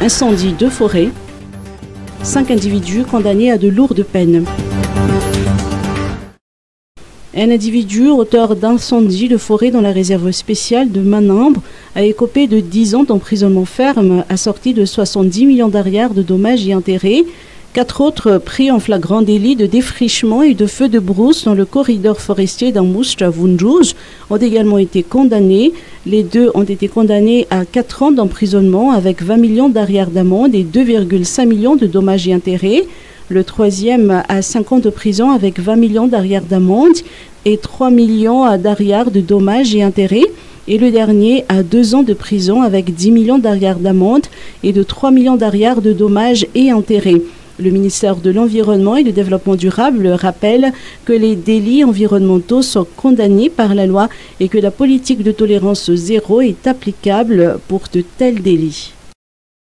Incendie de forêt. Cinq individus condamnés à de lourdes peines. Un individu auteur d'incendie de forêt dans la réserve spéciale de Manimbre a écopé de 10 ans d'emprisonnement ferme assorti de 70 millions d'arrières de dommages et intérêts. Quatre autres pris en flagrant délit de défrichement et de feu de brousse dans le corridor forestier d'Amouche à Vunjouj ont également été condamnés. Les deux ont été condamnés à 4 ans d'emprisonnement avec 20 millions d'arrières d'amende et 2,5 millions de dommages et intérêts. Le troisième à 5 ans de prison avec 20 millions d'arrières d'amende et 3 millions d'arrières de dommages et intérêts. Et le dernier à 2 ans de prison avec 10 millions d'arrières d'amende et de 3 millions d'arrières de dommages et intérêts. Le ministère de l'Environnement et du Développement durable rappelle que les délits environnementaux sont condamnés par la loi et que la politique de tolérance zéro est applicable pour de tels délits.